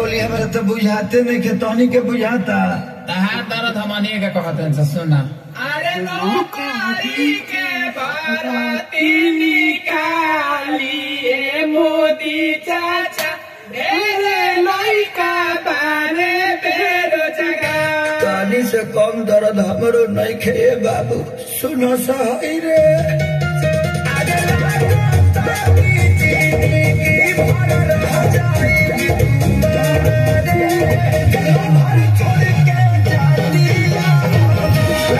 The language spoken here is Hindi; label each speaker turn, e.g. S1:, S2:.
S1: बुझाते नहीं के तोहनी के बुझाता।
S2: तहार दर्द हमनी के कहते हैं सुना
S3: अरे नौकरी के भरती निकालिए मोदी चाचा ढेरे लइका बारे बेरोजगार
S1: तानी से कम दर्द हमरो नहीं खे बाबू सुनो सही रे। अरे तानी ज़िंदगी भर रह जाएगी तुम्हारे